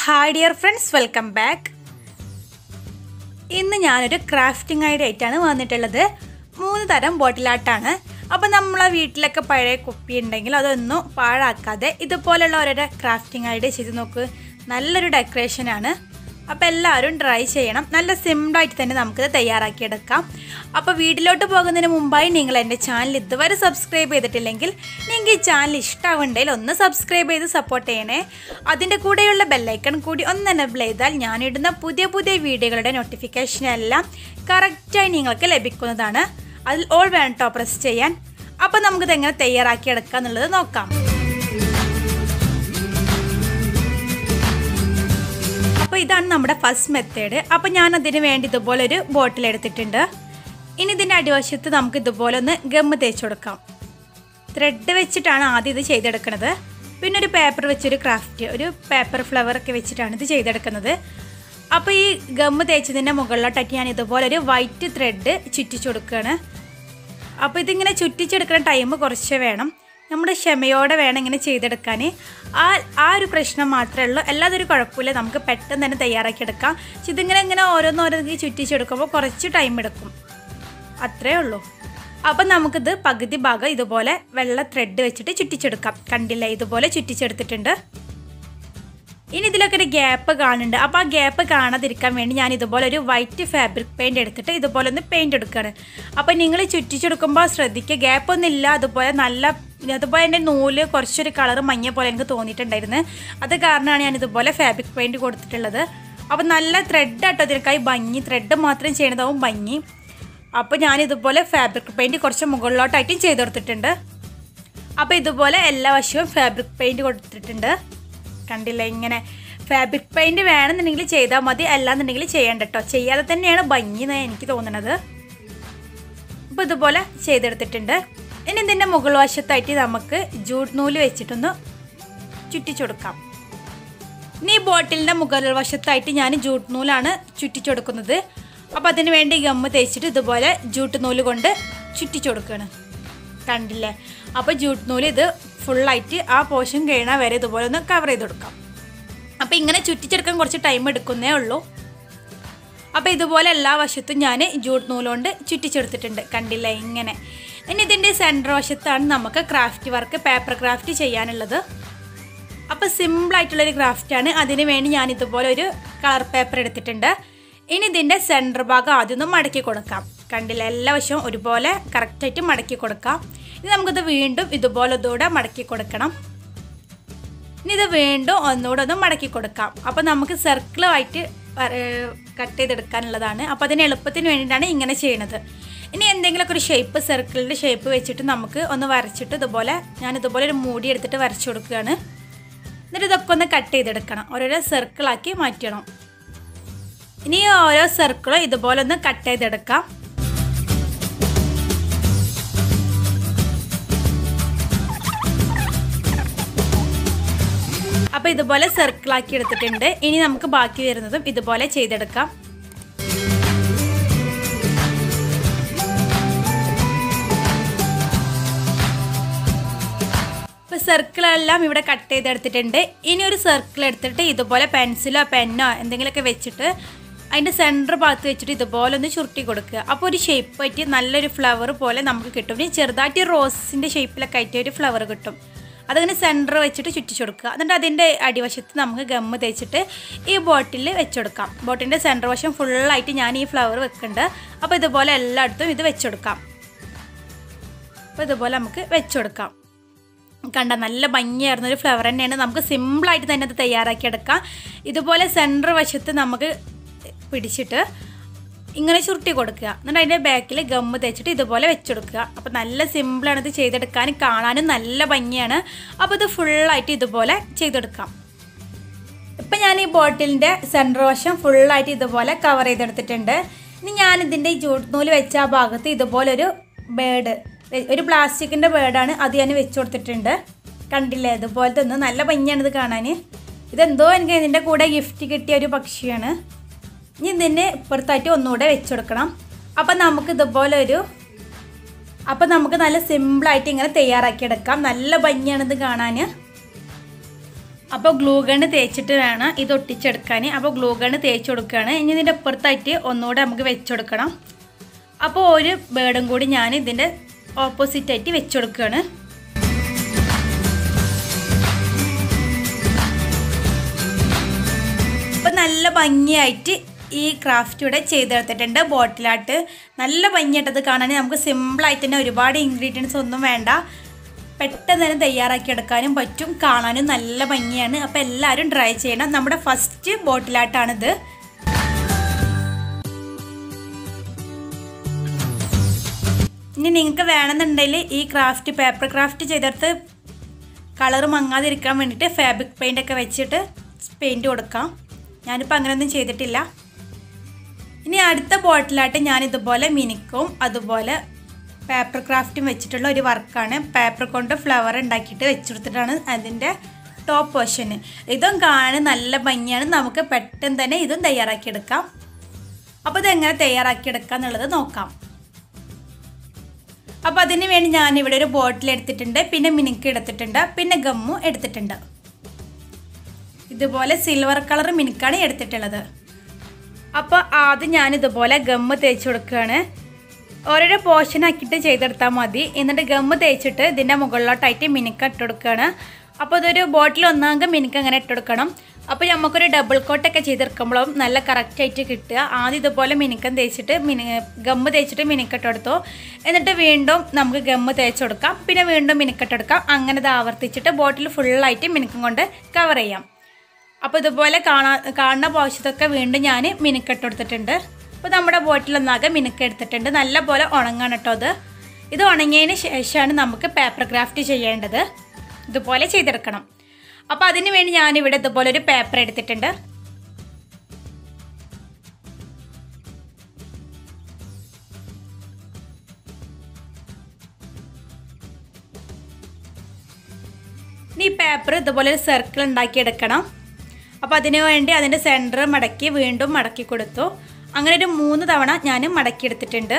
Hi dear friends welcome back ഇന്ന് ഞാനൊരു crafting idea ആയിട്ടാണ് വന്നിട്ടുള്ളത്. മൂന്ന് തരം ബോട്ടിലാട്ടാണ് അപ്പോൾ നമ്മളെ വീട്ടിലൊക്കെ പഴയ കുപ്പി ഉണ്ടെങ്കിൽ അതൊന്നും പാഴാക്കാതെ ഇതുപോലെയുള്ള ഓരോരോ ക്രാഫ്റ്റിംഗ് ഐഡിയ ചെയ്ത് നോക്ക്. നല്ലൊരു ഡെക്കറേഷനാണ് അപ്പോൾ എല്ലാവരും ട്രൈ ചെയ്യണം. നല്ല സിമ്പിളായിട്ട് തന്നെ നമുക്കിത് തയ്യാറാക്കിയെടുക്കാം. അപ്പോൾ വീട്ടിലോട്ട് പോകുന്നതിന് മുമ്പായി നിങ്ങൾ എന്റെ ചാനൽ ഇതുവരെ സബ്സ്ക്രൈബ് ചെയ്തിട്ടില്ലെങ്കിൽ നിങ്ങൾക്ക് ഈ ചാനൽ ഇഷ്ടമാവുണ്ടെങ്കിൽ ഒന്ന് സബ്സ്ക്രൈബ് ചെയ്ത് സപ്പോർട്ട് ചെയ്യണേ. അതിന്റെ കൂടെയുള്ള ബെല്ലൈക്കൺ കൂടി ഒന്ന് എനബിൾ ചെയ്താൽ ഞാനിടുന്ന പുതിയ പുതിയ വീഡിയോകളുടെ നോട്ടിഫിക്കേഷൻ എല്ലാം കറക്റ്റായി നിങ്ങൾക്ക് ലഭിക്കുന്നതാണ്. അതിൽ ഓൾ വേണം കേട്ടോ പ്രസ് ചെയ്യാൻ. അപ്പോൾ നമുക്കിത് എങ്ങനെ തയ്യാറാക്കിയെടുക്കാം എന്നുള്ളത് നോക്കാം. അപ്പോൾ ഇതാണ് നമ്മുടെ ഫസ്റ്റ് മെത്തേഡ് അപ്പോൾ ഞാൻ അതിന് വേണ്ടി ഇതുപോലെ ഒരു ബോട്ടിൽ എടുത്തിട്ടുണ്ട്. ഇനി ഇതിന്റെ അടിവശത്ത് നമുക്ക് ഇതുപോലെ ഒന്ന് ഗമ്മ് തേച്ച് കൊടുക്കാം. ത്രെഡ് വെച്ചിട്ടാണ് ആദ്യം ഇത് ചെയ്തെടുക്കുന്നത് പിന്നെ ഒരു പേപ്പർ വെച്ചൊരു ക്രാഫ്റ്റ് ഒരു പേപ്പർ ഫ്ലവർ ഒക്കെ വെച്ചിട്ടാണ് ഇത് ചെയ്തെടുക്കുന്നത് അപ്പോൾ ഈ ഗമ്മ് തേച്ചതിന്റെ മുകളിലോട്ടായിട്ട് ഞാൻ ഇതുപോലെ ഒരു വൈറ്റ് ത്രെഡ് ചുറ്റിച്ചു കൊടുക്കുകയാണ് അപ്പോൾ ഇതിങ്ങനെ ചുറ്റിച്ചെടുക്കുന്ന ടൈം കുറച്ച് വേണം. നമ്മുടെ ക്ഷമയോടെ വേണം ഇങ്ങനെ ചെയ്തെടുക്കാൻ ആ ആ ഒരു പ്രശ്നം മാത്രമേ ഉള്ളൂ. അല്ലാതെ ഒരു കുഴപ്പമില്ല. നമുക്ക് പെട്ടെന്ന് തന്നെ തയ്യാറാക്കിയെടുക്കാം ഇതിങ്ങനെ ഇങ്ങനെ ഓരോന്നോരോന്ന് ചുറ്റിച്ചെടുക്കുമ്പോൾ കുറച്ച് ടൈം എടുക്കും. അത്രേ ഉള്ളൂ. അപ്പം നമുക്കിത് പകുതി ഭാഗം ഇതുപോലെ വെള്ള ത്രെഡ് വെച്ചിട്ട് ചുറ്റിച്ചെടുക്കാം. കണ്ടില്ല? ഇതുപോലെ ചുറ്റിച്ചെടുത്തിട്ടുണ്ട്. ഇനി ഇതിലൊക്കെ ഒരു ഗ്യാപ്പ് കാണുന്നുണ്ട്. അപ്പോൾ ആ ഗ്യാപ്പ് കാണാതിരിക്കാൻ വേണ്ടി ഞാൻ ഇതുപോലെ ഒരു വൈറ്റ് ഫാബ്രിക് പെയിന്റ് എടുത്തിട്ട് ഇതുപോലെ ഒന്ന് പെയിന്റ് എടുക്കുകയാണ്. അപ്പോൾ നിങ്ങൾ ചുറ്റിച്ചെടുക്കുമ്പോൾ ശ്രദ്ധിക്കുക. ഗ്യാപ്പൊന്നും ഇല്ല. അതുപോലെ നല്ല അതുപോലെ എന്റെ നൂൽ കുറച്ചൊരു കളർ മഞ്ഞ പോലെ എനിക്ക് തോന്നിയിട്ടുണ്ടായിരുന്നു. അത് കാരണമാണ് ഞാൻ ഇതുപോലെ ഫാബ്രിക് പെയിന്റ് കൊടുത്തിട്ടുള്ളത്. അപ്പോൾ നല്ല ത്രെഡ് ആട്ടോ ഇതിനേക്കായി ഭംഗി ത്രെഡ് മാത്രം ചെയ്യണതാവും ഭംഗി. അപ്പോൾ ഞാൻ ഇതുപോലെ ഫാബ്രിക് പെയിന്റ് കുറച്ച് മുകളിലോട്ടായിട്ടും ചെയ്ത് കൊടുത്തിട്ടുണ്ട്. അപ്പോൾ ഇതുപോലെ എല്ലാ വശവും ഫാബ്രിക് പെയിന്റ് കൊടുത്തിട്ടുണ്ട്. കണ്ടില്ല ഇങ്ങനെ ഫാബ്രിക് പെയിന്റ് വേണമെന്നുണ്ടെങ്കിൽ ചെയ്താൽ മതി അല്ലാന്നുണ്ടെങ്കിൽ ചെയ്യേണ്ട കേട്ടോ ചെയ്യാതെ തന്നെയാണ് ഭംഗി എന്ന് എനിക്ക് തോന്നുന്നത് അപ്പോൾ ഇതുപോലെ ചെയ്തെടുത്തിട്ടുണ്ട്. ഇനി ഇതിന്റെ മുകൾ വശത്തായിട്ട് നമുക്ക് ജൂട്ട് നൂൽ വെച്ചിട്ടൊന്ന് ചുറ്റിച്ചൊടുക്കാം. ഇനി ബോട്ടിലിന്റെ മുകൾ വശത്തായിട്ട് ഞാൻ ജൂട്ട് നൂലാണ് ചുറ്റിച്ചൊടുക്കുന്നത്. അപ്പോൾ അതിന് വേണ്ടി ഗമ്മ് തേച്ചിട്ട് ഇതുപോലെ ജൂട്ട് നൂൽ കൊണ്ട് ചുറ്റിച്ചൊടുക്കുകയാണ് കണ്ടില്ലേ? അപ്പോൾ ജൂട്ട് നൂൽ ഇത് ഫുള്ളായിട്ട് ആ പോഷൻ കഴിയണ വരെ ഇതുപോലെ ഒന്ന് കവർ ചെയ്ത് കൊടുക്കാം അപ്പോൾ ഇങ്ങനെ ചുറ്റിച്ചെടുക്കാൻ കുറച്ച് ടൈം എടുക്കുന്നേ ഉള്ളൂ. അപ്പോൾ ഇതുപോലെ എല്ലാ വശത്തും ഞാൻ ജൂട്ട് നൂലുകൊണ്ട് ചുറ്റിച്ചെടുത്തിട്ടുണ്ട്. കണ്ടില്ലേ? ഇങ്ങനെ. ഇനി ഇതിന്റെ സെന്റർ വശത്താണ് നമുക്ക് ക്രാഫ്റ്റ് വർക്ക് പേപ്പർ ക്രാഫ്റ്റ് ചെയ്യാനുള്ളത്. അപ്പോൾ സിമ്പിളായിട്ടുള്ളൊരു ക്രാഫ്റ്റാണ് അതിന് വേണ്ടി ഞാൻ ഇതുപോലെ ഒരു കളർ പേപ്പർ എടുത്തിട്ടുണ്ട്. ഇനി ഇതിന്റെ സെന്റർ ഭാഗം ആദ്യം ഒന്ന് മടക്കി കൊടുക്കാം. കണ്ടില്ല? എല്ലാ വശവും ഒരുപോലെ കറക്റ്റായിട്ട് മടക്കി കൊടുക്കാം. ഇനി നമുക്കിത് വീണ്ടും ഇതുപോലെ ഇതോടെ മടക്കി കൊടുക്കണം. ഇനി ഇത് വീണ്ടും ഒന്നുകൂടെ ഒന്ന് മടക്കി കൊടുക്കാം. അപ്പോൾ നമുക്ക് സർക്കിളുമായിട്ട് കട്ട് ചെയ്തെടുക്കാനുള്ളതാണ്. അപ്പോൾ അതിന് എളുപ്പത്തിന് വേണ്ടിയിട്ടാണ് ഇങ്ങനെ ചെയ്യുന്നത് ഇനി എന്തെങ്കിലുമൊക്കെ ഒരു ഷേപ്പ് സർക്കിളിന്റെ ഷേപ്പ് വെച്ചിട്ട് നമുക്ക് ഒന്ന് വരച്ചിട്ട് ഇതുപോലെ ഞാൻ ഇതുപോലെ ഒരു മൂടി എടുത്തിട്ട് വരച്ചു കൊടുക്കുകയാണ്. എന്നിട്ട് ഇതൊക്കെ ഒന്ന് കട്ട് ചെയ്തെടുക്കണം. ഓരോരോ സർക്കിളാക്കി മാറ്റണം. ഇനി ഓരോ സർക്കിളും ഇതുപോലെ ഒന്ന് കട്ട് ചെയ്തെടുക്കാം. അപ്പോൾ ഇതുപോലെ സർക്കിളാക്കി എടുത്തിട്ടുണ്ട്. ഇനി നമുക്ക് ബാക്കി വരുന്നതും ഇതുപോലെ ചെയ്തെടുക്കാം. സർക്കിളെല്ലാം ഇവിടെ കട്ട് ചെയ്തെടുത്തിട്ടുണ്ട്. ഇനി ഒരു സർക്കിൾ എടുത്തിട്ട് ഇതുപോലെ പെൻസിലോ പെന്നോ എന്തെങ്കിലുമൊക്കെ വെച്ചിട്ട് അതിന്റെ സെന്റർ ഭാഗത്ത് വെച്ചിട്ട് ഇതുപോലെ ഒന്ന് ചുരുട്ടി കൊടുക്കുക. അപ്പോൾ ഒരു ഷേപ്പ് ആയിട്ട് നല്ലൊരു ഫ്ലവർ പോലെ നമുക്ക് കിട്ടും. ഇനി ചെറുതായിട്ട് റോസിന്റെ ഷേപ്പിലൊക്കെ ആയിട്ട് ഒരു ഫ്ലവർ കിട്ടും. അതങ്ങനെ സെന്റർ വെച്ചിട്ട് ചുറ്റിച്ചു കൊടുക്കുക. എന്നിട്ട് അതിന്റെ അടിവശത്ത് നമുക്ക് ഗമ്മ് തേച്ചിട്ട് ഈ ബോട്ടിൽ വെച്ചെടുക്കാം. ബോട്ടിന്റെ സെന്റർ വശം ഫുള്ളായിട്ട് ഞാൻ ഈ ഫ്ലവർ വെക്കുന്നുണ്ട്. അപ്പോൾ ഇതുപോലെ എല്ലായിടത്തും ഇത് വെച്ചെടുക്കാം. അപ്പോൾ ഇതുപോലെ നമുക്ക് വെച്ചെടുക്കാം. കണ്ട നല്ല ഭംഗിയായിരുന്ന. ഒരു ഫ്ലവർ തന്നെയാണ്. നമുക്ക് സിമ്പിളായിട്ട് തന്നെ അത് തയ്യാറാക്കിയെടുക്കാം ഇതുപോലെ സെന്റർ വശത്ത് നമുക്ക് പിടിച്ചിട്ട് ഇങ്ങനെ ചുരുട്ടി കൊടുക്കുക. എന്നിട്ട് അതിന്റെ ബാക്കിൽ ഗമ്മ് തേച്ചിട്ട് ഇതുപോലെ വെച്ചെടുക്കുക. അപ്പോൾ നല്ല സിമ്പിളാണ് ഇത് ചെയ്തെടുക്കാൻ. കാണാനും നല്ല ഭംഗിയാണ്. അപ്പോൾ ഇത് ഫുള്ളായിട്ട് ഇതുപോലെ ചെയ്തെടുക്കാം. ഇപ്പം ഞാൻ ഈ ബോട്ടിലിന്റെ സെന്റർ വശം ഫുള്ളായിട്ട് ഇതുപോലെ കവർ ചെയ്തെടുത്തിട്ടുണ്ട്. ഇനി ഞാൻ ഇതിന്റെ ഈ ജൂട്ട് നൂൽ വെച്ച ആ ഭാഗത്ത് ഇതുപോലൊരു ബേഡ് ഒരു പ്ലാസ്റ്റിക്കിന്റെ ബേഡാണ് അത് ഞാൻ വെച്ച് കൊടുത്തിട്ടുണ്ട്. കണ്ടില്ലേ? ഇതുപോലത്തെ ഒന്ന് നല്ല ഭംഗിയാണിത് കാണാൻ ഇതെന്തോ എനിക്ക് ഇതിന്റെ കൂടെ ഗിഫ്റ്റ് കിട്ടിയ ഒരു പക്ഷിയാണ്. ഇനി ഇതിന് ഇപ്പുറത്തായിട്ട് ഒന്നുകൂടെ വെച്ചെടുക്കണം അപ്പം നമുക്ക് ഇതുപോലെ ഒരു അപ്പം നമുക്ക് നല്ല സിമ്പിളായിട്ട് ഇങ്ങനെ തയ്യാറാക്കിയെടുക്കാം നല്ല ഭംഗിയാണിത് കാണാൻ അപ്പോൾ ഗ്ലൂ ഗണ്ണ് തേച്ചിട്ട് വേണം ഇത് ഒട്ടിച്ചെടുക്കാൻ അപ്പോൾ ഗ്ലൂ ഗണ്ണ് തേച്ച് കൊടുക്കുകയാണ്. ഇനി ഇതിന്റെ അപ്പുറത്തായിട്ട് ഒന്നുകൂടെ നമുക്ക് വെച്ച് കൊടുക്കണം. അപ്പോൾ ഒരു ബേഡും കൂടി ഞാൻ ഇതിന്റെ ഓപ്പോസിറ്റായിട്ട് വെച്ച് കൊടുക്കുകയാണ് അപ്പം നല്ല ഭംഗിയായിട്ട് ഈ ക്രാഫ്റ്റ് ഇവിടെ ചെയ്തെടുത്തിട്ടുണ്ട്. ബോട്ടിലായിട്ട് നല്ല ഭംഗിയായിട്ടത് കാണാൻ നമുക്ക് സിമ്പിളായിട്ട് തന്നെ ഒരുപാട് ഇൻഗ്രീഡിയൻസ് ഒന്നും വേണ്ട. പെട്ടെന്ന് തന്നെ തയ്യാറാക്കി എടുക്കാനും പറ്റും. കാണാനും നല്ല ഭംഗിയാണ്. അപ്പോൾ എല്ലാവരും ട്രൈ ചെയ്യണം. നമ്മുടെ ഫസ്റ്റ് ബോട്ടിലാട്ടാണിത് ഇനി നിങ്ങൾക്ക് വേണമെന്നുണ്ടെങ്കിൽ ഈ ക്രാഫ്റ്റ് പേപ്പർ ക്രാഫ്റ്റ് ചെയ്തെടുത്ത് കളർ മങ്ങാതിരിക്കാൻ വേണ്ടിയിട്ട് ഫാബ്രിക് പെയിന്റൊക്കെ വെച്ചിട്ട് പെയിന്റ് കൊടുക്കാം. ഞാനിപ്പോൾ അങ്ങനെയൊന്നും ചെയ്തിട്ടില്ല. ഇനി അടുത്ത ബോട്ടിലായിട്ട് ഞാൻ ഇതുപോലെ മിനിക്കും അതുപോലെ പേപ്പർ ക്രാഫ്റ്റും വെച്ചിട്ടുള്ള ഒരു വർക്കാണ് പേപ്പർ കൊണ്ട് ഫ്ലവർ ഉണ്ടാക്കിയിട്ട് വെച്ചെടുത്തിട്ടാണ് അതിന്റെ ടോപ്പ് പോർഷന് ഇതും കാണാൻ നല്ല ഭംഗിയാണ്. നമുക്ക് പെട്ടെന്ന് തന്നെ ഇതും തയ്യാറാക്കിയെടുക്കാം. അപ്പോൾ ഇതെങ്ങനെ തയ്യാറാക്കിയെടുക്കാം എന്നുള്ളത് നോക്കാം. അപ്പോൾ അതിന് വേണ്ടി ഞാനിവിടെ ഒരു ബോട്ടിൽ എടുത്തിട്ടുണ്ട് പിന്നെ മിനുക്ക് എടുത്തിട്ടുണ്ട് പിന്നെ ഗമ്മു എടുത്തിട്ടുണ്ട്. ഇതുപോലെ സിൽവർ കളർ മിനുക്കാണ് എടുത്തിട്ടുള്ളത്. അപ്പോൾ ആദ്യം ഞാൻ ഇതുപോലെ ഗമ്മ് തേച്ച് കൊടുക്കുകയാണ്. ഓരോരോ പോർഷൻ ആക്കിയിട്ട് ചെയ്തെടുത്താൽ മതി. എന്നിട്ട് ഗമ്മ് തേച്ചിട്ട് ഇതിന്റെ മുകളിലോട്ടായിട്ട് മിനുക്ക് ഇട്ട് കൊടുക്കുകയാണ്. അപ്പോൾ ഇതൊരു ബോട്ടിൽ ഒന്നാങ്ക് മിനുക്ക് അങ്ങനെ ഇട്ട് കൊടുക്കണം. അപ്പോൾ നമുക്കൊരു ഡബിൾ കോട്ടൊക്കെ ചെയ്തെടുക്കുമ്പോഴും നല്ല കറക്റ്റായിട്ട് കിട്ടുക. ആദ്യം ഇതുപോലെ മിനുക്കം തേച്ചിട്ട് മിനി ഗമ്മ് തേച്ചിട്ട് മിനുക്കിട്ട് കൊടുത്തു. എന്നിട്ട് വീണ്ടും നമുക്ക് ഗമ്മ് തേച്ച് കൊടുക്കാം. പിന്നെ വീണ്ടും മിനുക്കെട്ടെടുക്കാം അങ്ങനെ ഇത് ആവർത്തിച്ചിട്ട് ബോട്ടിൽ ഫുള്ളായിട്ട് മിനുക്കം കൊണ്ട് കവർ ചെയ്യാം. അപ്പോൾ ഇതുപോലെ കാണാ കാണുന്ന പോഷത്തൊക്കെ വീണ്ടും ഞാൻ മിനുക്കെട്ടെടുത്തിട്ടുണ്ട് അപ്പോൾ നമ്മുടെ ബോട്ടിൽ ഒന്നാകെ മിനുക്കെടുത്തിട്ടുണ്ട് നല്ല പോലെ ഉണങ്ങാണ് കേട്ടോ അത് ഇത് ഉണങ്ങിയതിന് ശേഷമാണ് നമുക്ക് പേപ്പർ ക്രാഫ്റ്റ് ചെയ്യേണ്ടത്. ഇതുപോലെ ചെയ്തെടുക്കണം. അപ്പോൾ അതിന് വേണ്ടി ഞാൻ ഇവിടെ ഇതുപോലെ ഒരു പേപ്പർ എടുത്തിട്ടുണ്ട്. ഈ പേപ്പർ ഇതുപോലെ ഒരു സർക്കിൾ ഉണ്ടാക്കി എടുക്കണം. അപ്പോൾ അതിനു വേണ്ടി അതിന്റെ സെന്റർ മടക്കി വീണ്ടും മടക്കി കൊടുത്തു. അങ്ങനെ ഒരു മൂന്ന് തവണ ഞാൻ മടക്കി എടുത്തിട്ടുണ്ട്.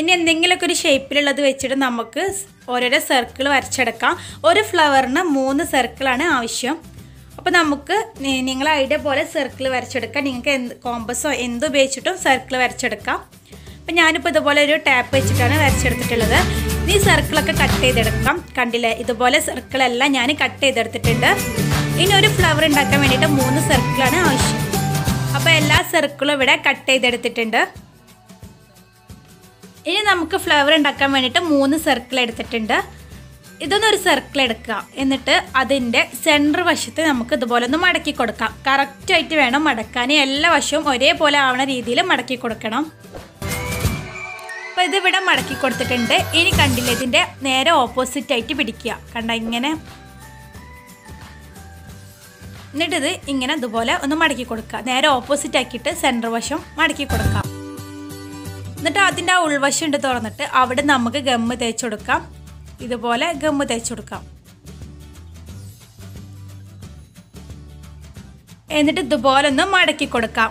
ഇനി എന്തെങ്കിലുമൊക്കെ ഒരു ഷേപ്പിലുള്ളത് വെച്ചിട്ട് നമുക്ക് ഓരോരോ സർക്കിൾ വരച്ചെടുക്കാം. ഒരു ഫ്ലവറിന് മൂന്ന് സർക്കിളാണ് ആവശ്യം. അപ്പോൾ നമുക്ക് നിങ്ങൾ ഐഡിയ പോലെ സർക്കിൾ വരച്ചെടുക്കാം. നിങ്ങൾക്ക് എന്ത് കോമ്പസോ എന്ത് ഉപയോഗിച്ചിട്ടും സർക്കിൾ വരച്ചെടുക്കാം. അപ്പം ഞാനിപ്പോൾ ഇതുപോലെ ഒരു ടാപ്പ് വെച്ചിട്ടാണ് വരച്ചെടുത്തിട്ടുള്ളത്. ഈ സർക്കിളൊക്കെ കട്ട് ചെയ്തെടുക്കാം. കണ്ടില്ലേ? ഇതുപോലെ സർക്കിളെല്ലാം ഞാൻ കട്ട് ചെയ്തെടുത്തിട്ടുണ്ട്. ഇനി ഒരു ഫ്ലവർ ഉണ്ടാക്കാൻ വേണ്ടിയിട്ട് മൂന്ന് സർക്കിളാണ് ആവശ്യം. അപ്പോൾ എല്ലാ സർക്കിളും ഇവിടെ കട്ട് ചെയ്തെടുത്തിട്ടുണ്ട്. ഇനി നമുക്ക് ഫ്ലവർ ഉണ്ടാക്കാൻ വേണ്ടിയിട്ട് മൂന്ന് സർക്കിൾ എടുത്തിട്ടുണ്ട്. ഇതൊന്നൊരു സർക്കിൾ എടുക്കുക. എന്നിട്ട് അതിന്റെ സെന്റർ വശത്ത് നമുക്ക് ഇതുപോലെ ഒന്ന് മടക്കി കൊടുക്കാം. കറക്റ്റായിട്ട് വേണം മടക്കാൻ. എല്ലാ വശവും ഒരേപോലെ ആവണ രീതിയിൽ മടക്കി കൊടുക്കണം. അപ്പോൾ ഇതിവിടെ മടക്കി കൊടുത്തിട്ടുണ്ട്. ഇനി കണ്ടില്ല ഇതിന്റെ നേരെ ഓപ്പോസിറ്റ് ആയിട്ട് പിടിക്കുക. കണ്ട ഇങ്ങനെ? എന്നിട്ടിത് ഇങ്ങനെ ഇതുപോലെ ഒന്ന് മടക്കി കൊടുക്കുക. നേരെ ഓപ്പോസിറ്റ് ആക്കിയിട്ട് സെന്റർ വശം മടക്കി കൊടുക്കാം. എന്നിട്ട് അതിന്റെ ആ ഉൾവശം ഉണ്ട് തുറന്നിട്ട് അവിടെ നമുക്ക് ഗമ്മ് തേച്ച് കൊടുക്കാം. ഇതുപോലെ ഗമ്മ് തേച്ച് കൊടുക്കാം. എന്നിട്ട് ഇതുപോലെ ഒന്ന് മടക്കി കൊടുക്കാം.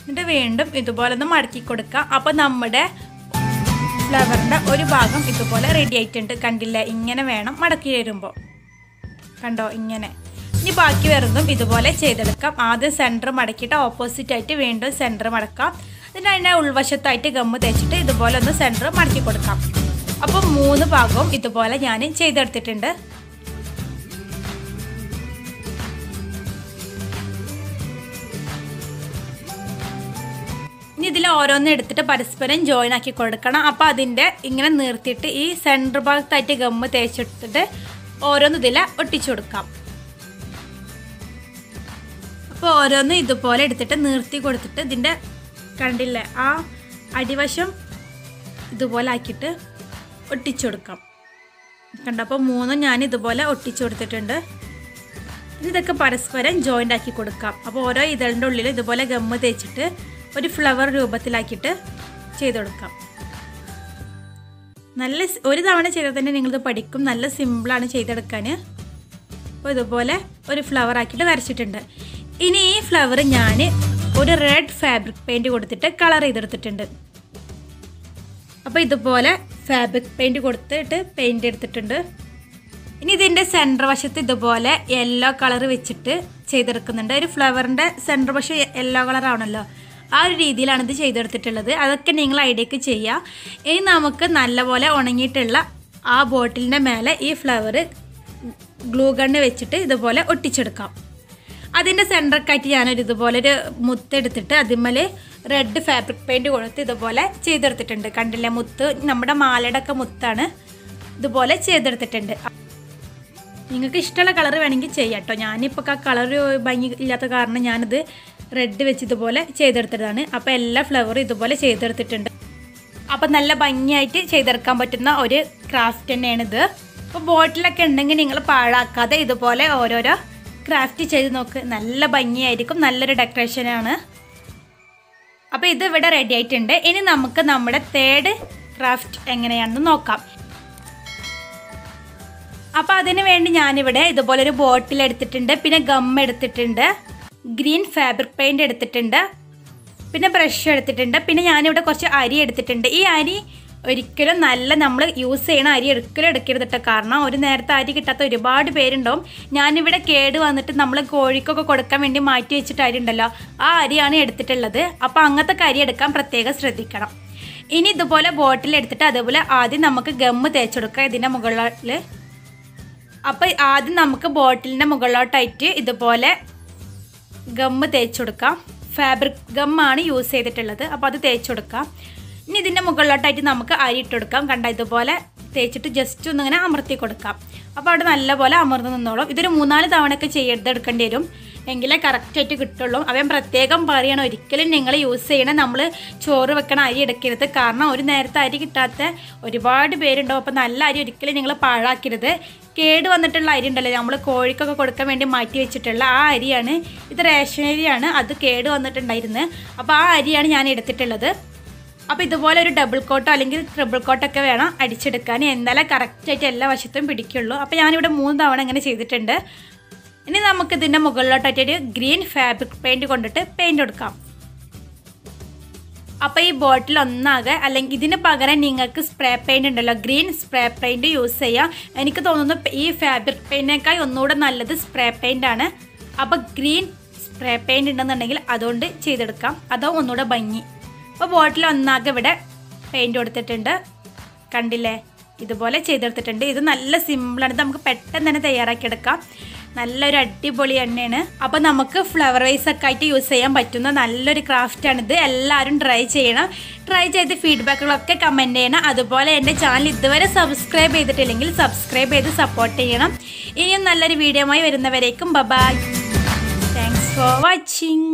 എന്നിട്ട് വീണ്ടും ഇതുപോലെ ഒന്ന് മടക്കി കൊടുക്കാം. അപ്പോൾ നമ്മുടെ ഫ്ലവറിന്റെ ഒരു ഭാഗം ഇതുപോലെ റെഡി ആയിട്ടുണ്ട്. കണ്ടില്ല? ഇങ്ങനെ വേണം മടക്കി വരുമ്പോൾ. കണ്ടോ? ഇങ്ങനെ. ഇനി ബാക്കി വരുന്നതും ഇതുപോലെ ചെയ്തെടുക്കാം. ആദ്യം സെന്റർ മടക്കിയിട്ട് ഓപ്പോസിറ്റ് ആയിട്ട് വീണ്ടും സെന്റർ മടക്കാം. എന്നിട്ട് അതിന്റെ ഉൾവശത്തായിട്ട് ഗമ്മ് തേച്ചിട്ട് ഇതുപോലെ ഒന്ന് സെന്റർ മടക്കി കൊടുക്കാം. അപ്പോൾ മൂന്ന് ഭാഗവും ഇതുപോലെ ഞാൻ ചെയ്തെടുത്തിട്ടുണ്ട്. ഇനി ഇതിൽ ഓരോന്ന് എടുത്തിട്ട് പരസ്പരം ജോയിൻ ആക്കി കൊടുക്കണം. അപ്പോൾ അതിന്റെ ഇങ്ങനെ നിർത്തിയിട്ട് ഈ സെന്റർ ഭാഗത്തായിട്ട് ഗമ്മ് തേച്ചെടുത്തിട്ട് ഓരോന്ന് ഇതിൽ ഒട്ടിച്ചു കൊടുക്കാം. അപ്പോൾ ഓരോന്ന് ഇതുപോലെ എടുത്തിട്ട് നിർത്തി കൊടുത്തിട്ട് ഇതിന്റെ കണ്ടില്ലേ ആ അടിവശം ഇതുപോലെ ആക്കിയിട്ട് ഒട്ടിച്ചു കൊടുക്കാം. കണ്ടപ്പോൾ മൂന്നും ഞാൻ ഇതുപോലെ ഒട്ടിച്ചു കൊടുത്തിട്ടുണ്ട്. ഇതൊക്കെ പരസ്പരം ജോയിന്റ് ആക്കി കൊടുക്കാം. അപ്പോൾ ഓരോ ഇതളിന്റെ ഉള്ളിൽ ഇതുപോലെ ഗമ്മ് തേച്ചിട്ട് ഒരു ഫ്ലവർ രൂപത്തിലാക്കിയിട്ട് ചെയ്ത് കൊടുക്കാം. നല്ല ഒരു തവണ ചെയ്താൽ തന്നെ നിങ്ങളിത് പഠിക്കും. നല്ല സിമ്പിളാണ് ചെയ്തെടുക്കാൻ അപ്പോൾ ഇതുപോലെ ഒരു ഫ്ലവർ ആക്കിയിട്ട് വരച്ചിട്ടുണ്ട്. ഇനി ഈ ഫ്ലവർ ഞാൻ ഒരു റെഡ് ഫാബ്രിക് പെയിന്റ് കൊടുത്തിട്ട് കളർ ചെയ്തെടുത്തിട്ടുണ്ട്. അപ്പോൾ ഇതുപോലെ ഫാബ്രിക് പെയിന്റ് കൊടുത്തിട്ട് പെയിന്റ് എടുത്തിട്ടുണ്ട്. ഇനി ഇതിന്റെ സെന്റർ വശത്ത് ഇതുപോലെ യെല്ലോ കളർ വെച്ചിട്ട് ചെയ്തെടുക്കുന്നുണ്ട്. ഒരു ഫ്ലവറിന്റെ സെന്റർ വശം യെല്ലോ കളറാണല്ലോ ആ ഒരു രീതിയിലാണ് ഇത് ചെയ്തെടുത്തിട്ടുള്ളത്. അതൊക്കെ നിങ്ങൾ ഐഡിയക്ക് ചെയ്യുക ഇനി നമുക്ക് നല്ലപോലെ ഉണങ്ങിയിട്ടുള്ള ആ ബോട്ടിലിന്റെ മേലെ ഈ ഫ്ലവർ ഗ്ലൂ ഗണ്ണ് വെച്ചിട്ട് ഇതുപോലെ ഒട്ടിച്ചെടുക്കാം. അതിന്റെ സെന്ററൊക്കെയായിട്ട് ഞാനൊരു ഇതുപോലെ ഒരു മുത്തെടുത്തിട്ട് അതിന്മേൽ റെഡ് ഫാബ്രിക് പെയിന്റ് കൊടുത്ത് ഇതുപോലെ ചെയ്തെടുത്തിട്ടുണ്ട്. കണ്ടില്ലേ? മുത്ത് നമ്മുടെ മാലയുടെ ഒക്കെ മുത്താണ് ഇതുപോലെ ചെയ്തെടുത്തിട്ടുണ്ട്. നിങ്ങൾക്ക് ഇഷ്ടമുള്ള കളർ വേണമെങ്കിൽ ചെയ്യാം കേട്ടോ. ഞാനിപ്പോൾ ആ കളർ ഭംഗി ഇല്ലാത്ത കാരണം ഞാനിത് റെഡ് വെച്ച് ഇതുപോലെ ചെയ്തെടുത്തതാണ്. അപ്പോൾ എല്ലാ ഫ്ലവറും ഇതുപോലെ ചെയ്തെടുത്തിട്ടുണ്ട്. അപ്പോൾ നല്ല ഭംഗിയായിട്ട് ചെയ്തെടുക്കാൻ പറ്റുന്ന ഒരു ക്രാഫ്റ്റ് തന്നെയാണിത്. അപ്പോൾ ബോട്ടിലൊക്കെ ഉണ്ടെങ്കിൽ നിങ്ങൾ പാഴാക്കാതെ ഇതുപോലെ ഓരോരോ ക്രാഫ്റ്റ് ചെയ്ത് നോക്ക്. നല്ല ഭംഗിയായിരിക്കും. നല്ലൊരു ഡെക്കറേഷനാണ് അപ്പോൾ ഇത് ഇവിടെ റെഡി ആയിട്ടുണ്ട്. ഇനി നമുക്ക് നമ്മുടെ തേർഡ് ക്രാഫ്റ്റ് എങ്ങനെയാണെന്ന് നോക്കാം. അപ്പോൾ അതിന് വേണ്ടി ഞാനിവിടെ ഇതുപോലെ ഒരു ബോട്ടിൽ എടുത്തിട്ടുണ്ട്. പിന്നെ ഗം എടുത്തിട്ടുണ്ട്. ഗ്രീൻ ഫാബ്രിക് പെയിന്റ് എടുത്തിട്ടുണ്ട്. പിന്നെ ബ്രഷ് എടുത്തിട്ടുണ്ട്. പിന്നെ ഞാനിവിടെ കുറച്ച് അരി എടുത്തിട്ടുണ്ട്. ഈ അരി ഒരിക്കലും നല്ല നമ്മൾ യൂസ് ചെയ്യണ അരി ഒരിക്കലും എടുക്കരുത് കേട്ടോ കാരണം ഒരു നേരത്തെ അരി കിട്ടാത്ത ഒരുപാട് പേരുണ്ടാവും. ഞാനിവിടെ കേട് വന്നിട്ട് നമ്മൾ കോഴിക്കൊക്കെ കൊടുക്കാൻ വേണ്ടി മാറ്റി വെച്ചിട്ട് അരി ഉണ്ടല്ലോ ആ അരിയാണ് എടുത്തിട്ടുള്ളത്. അപ്പോൾ അങ്ങനത്തെ അരി എടുക്കാൻ പ്രത്യേകം ശ്രദ്ധിക്കണം. ഇനി ഇതുപോലെ ബോട്ടിൽ എടുത്തിട്ട് അതുപോലെ ആദ്യം നമുക്ക് ഗമ്മ് തേച്ചെടുക്കാം ഇതിന്റെ മുകളിൽ അപ്പോൾ ആദ്യം നമുക്ക് ബോട്ടിലിന്റെ മുകളിലോട്ടായിട്ട് ഇതുപോലെ ഗമ്മ് തേച്ചെടുക്കാം ഫാബ്രിക് ഗമ്മാണ് യൂസ് ചെയ്തിട്ടുള്ളത്. അപ്പോൾ അത് തേച്ച് കൊടുക്കാം. ഇനി ഇതിന്റെ മുകളിലോട്ടായിട്ട് നമുക്ക് അരി ഇട്ട് കൊടുക്കാം. കണ്ട ഇതുപോലെ തേച്ചിട്ട് ജസ്റ്റ് ഒന്നിങ്ങനെ അമർത്തി കൊടുക്കാം. അപ്പോൾ അവിടെ നല്ലപോലെ അമർന്ന് നിന്നോളും. ഇതൊരു മൂന്നാൽ തവണയൊക്കെ ചെയ്തെടുക്കേണ്ടി വരും. എങ്കിലേ കറക്റ്റായിട്ട് കിട്ടുള്ളൂ. അവൻ പ്രത്യേകം പറയണം ഒരിക്കലും നിങ്ങൾ യൂസ് ചെയ്യണം നമ്മൾ ചോറ് വെക്കണ അരി എടുക്കരുത്. കാരണം ഒരു നേരത്തെ അരി കിട്ടാത്ത ഒരുപാട് പേരുണ്ടാവും. അപ്പോൾ നല്ല അരി ഒരിക്കലും നിങ്ങൾ പാഴാക്കരുത്. കേട് വന്നിട്ടുള്ള അരി ഉണ്ടല്ലോ നമ്മൾ കോഴിക്കൊക്കെ കൊടുക്കാൻ വേണ്ടി മാറ്റി വെച്ചിട്ടുള്ള ആ അരിയാണ്. ഇത് റേഷൻ അരിയാണ്. അത് കേട് വന്നിട്ടുണ്ടായിരുന്നു. അപ്പോൾ ആ അരിയാണ് ഞാൻ എടുത്തിട്ടുള്ളത്. അപ്പോൾ ഇതുപോലെ ഒരു ഡബിൾ കോട്ടോ അല്ലെങ്കിൽ ട്രിബിൾ കോട്ടൊക്കെ വേണം അടിച്ചെടുക്കാൻ. എന്നാലേ കറക്റ്റായിട്ട് എല്ലാ വശത്തും പിടിക്കുള്ളൂ. അപ്പോൾ ഞാനിവിടെ മൂന്ന് തവണ ഇങ്ങനെ ചെയ്തിട്ടുണ്ട്. ഇനി നമുക്ക് ഇതിന്റെ മുകളിലോട്ടായിട്ട് ഒരു ഗ്രീൻ ഫാബ്രിക് പെയിന്റ് കൊണ്ടിട്ട് പെയിന്റ് കൊടുക്കാം അപ്പോൾ ഈ ബോട്ടിൽ ഒന്നാകെ അല്ലെങ്കിൽ ഇതിന് പകരം നിങ്ങൾക്ക് സ്പ്രേ പെയിന്റ് ഉണ്ടല്ലോ ഗ്രീൻ സ്പ്രേ പെയിന്റ് യൂസ് ചെയ്യാം. എനിക്ക് തോന്നുന്നു ഈ ഫാബ്രിക് പെയിന്റിനേക്കാൾ ഒന്നുകൂടെ നല്ലത് സ്പ്രേ പെയിന്റ് ആണ്. അപ്പോൾ ഗ്രീൻ സ്പ്രേ പെയിന്റ് ഉണ്ടെന്നുണ്ടെങ്കിൽ അതുകൊണ്ട് ചെയ്തെടുക്കാം. അതോ ഒന്നുകൂടെ ഭംഗി. അപ്പോൾ ബോട്ടിൽ ഒന്നാകെ ഇവിടെ പെയിന്റ് കൊടുത്തിട്ടുണ്ട്. കണ്ടില്ലേ? ഇതുപോലെ ചെയ്തെടുത്തിട്ടുണ്ട്. ഇത് നല്ല സിമ്പിളാണ് നമുക്ക് പെട്ടെന്ന് തന്നെ തയ്യാറാക്കിയെടുക്കാം. നല്ലൊരു അടിപൊളി എണ്ണയാണ്. അപ്പോൾ നമുക്ക് ഫ്ലവർ വൈസ് ഒക്കെ ആയിട്ട് യൂസ് ചെയ്യാൻ പറ്റുന്ന നല്ലൊരു ക്രാഫ്റ്റാണിത് എല്ലാവരും ട്രൈ ചെയ്യണം. ട്രൈ ചെയ്ത് ഫീഡ്ബാക്കുകളൊക്കെ കമന്റ് ചെയ്യണം. അതുപോലെ എന്റെ ചാനൽ ഇതുവരെ സബ്സ്ക്രൈബ് ചെയ്തിട്ടില്ലെങ്കിൽ സബ്സ്ക്രൈബ് ചെയ്ത് സപ്പോർട്ട് ചെയ്യണം. ഇനിയും നല്ലൊരു വീഡിയോ ആയി വരുന്നവരേക്കും bye bye thanks for watching